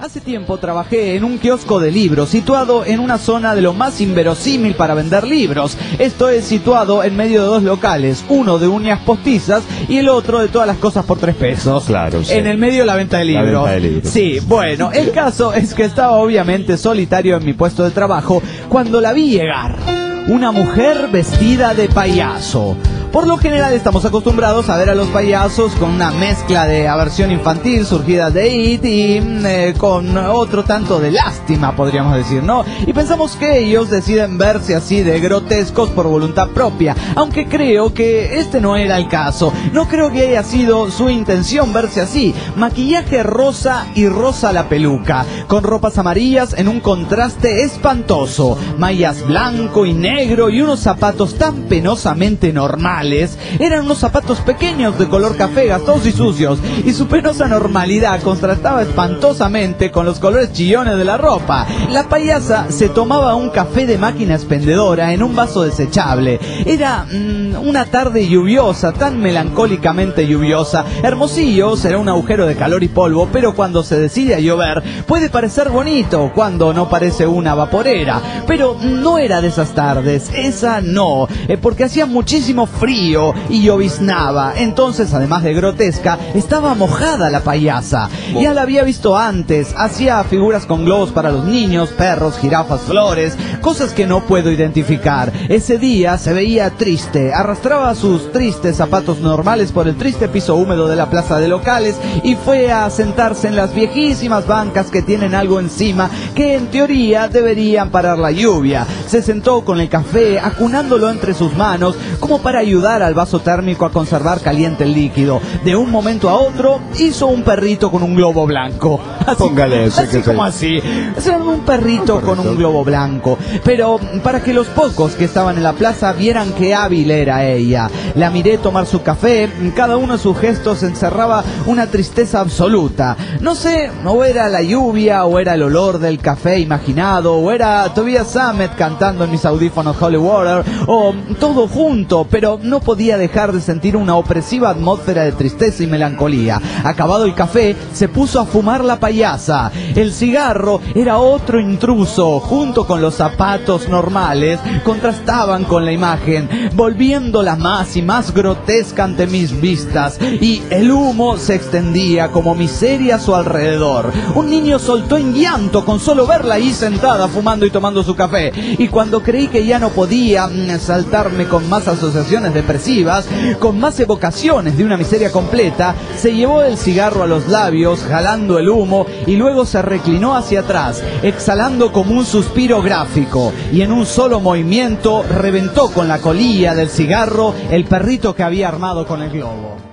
Hace tiempo trabajé en un kiosco de libros situado en una zona de lo más inverosímil para vender libros. Esto es situado en medio de dos locales, uno de uñas postizas y el otro de todas las cosas por tres pesos. Claro, sí. En el medio la venta de La venta de libros. Sí, bueno, el caso es que estaba obviamente solitario en mi puesto de trabajo cuando la vi llegar. Una mujer vestida de payaso. Por lo general estamos acostumbrados a ver a los payasos con una mezcla de aversión infantil surgida de IT y mm, eh, con otro tanto de lástima, podríamos decir, ¿no? Y pensamos que ellos deciden verse así de grotescos por voluntad propia, aunque creo que este no era el caso. No creo que haya sido su intención verse así. Maquillaje rosa y rosa la peluca, con ropas amarillas en un contraste espantoso, mallas blanco y negro y unos zapatos tan penosamente normales. Eran unos zapatos pequeños de color café, gastados y sucios, y su penosa normalidad contrastaba espantosamente con los colores chillones de la ropa. La payasa se tomaba un café de máquina expendedora en un vaso desechable. Era mm, una tarde lluviosa, tan melancólicamente lluviosa. Hermosillo será un agujero de calor y polvo, pero cuando se decide a llover puede parecer bonito, cuando no parece una vaporera. Pero no era de esas tardes, esa no, eh, porque hacía muchísimo frío y lloviznaba. Entonces, además de grotesca, estaba mojada la payasa. Ya la había visto antes, hacía figuras con globos para los niños, perros, jirafas, flores, cosas que no puedo identificar. Ese día se veía triste, arrastraba sus tristes zapatos normales por el triste piso húmedo de la plaza de locales y fue a sentarse en las viejísimas bancas que tienen algo encima que en teoría deberían parar la lluvia. Se sentó con el café, acunándolo entre sus manos como para ayudar al vaso térmico a conservar caliente el líquido. De un momento a otro hizo un perrito con un globo blanco. Así, Póngale ese así que como así. Un perrito con un globo blanco. Pero para que los pocos que estaban en la plaza vieran qué hábil era ella. La miré tomar su café, cada uno de sus gestos encerraba una tristeza absoluta. No sé, o era la lluvia, o era el olor del café imaginado, o era Tobias Sammet cantando en mis audífonos Holy Water, o todo junto, pero no podía dejar de sentir una opresiva atmósfera de tristeza y melancolía. Acabado el café, se puso a fumar la payasa. El cigarro era otro intruso, junto con los zapatos normales, contrastaban con la imagen, volviéndola más y más grotesca ante mis vistas, y el humo se extendía como miseria a su alrededor. Un niño soltó en llanto con solo verla ahí sentada fumando y tomando su café, y cuando creí que ya no podía mm, saltarme con más asociaciones depresivas, con más evocaciones de una miseria completa, se llevó el cigarro a los labios, jalando el humo, y luego se reclinó hacia atrás, exhalando como un suspiro gráfico, y en un solo movimiento reventó con la colilla del cigarro el perrito que había armado con el globo.